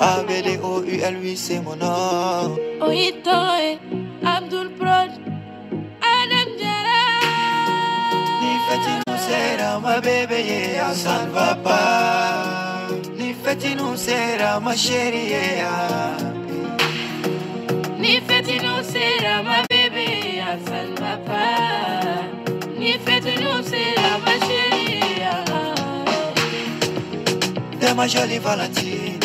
ABDOUL, c'est mon nom Oitoe, Abdoul Prod, Adam Diarra. Ni feti nous sera ma bébé yeah, ça ne va pas Ni feti nous sera ma chérie yeah. Ni feti nous sera ma bébé, Hassan Papa. Ni feti nous sera ma chérie. T'es ma jolie Valentine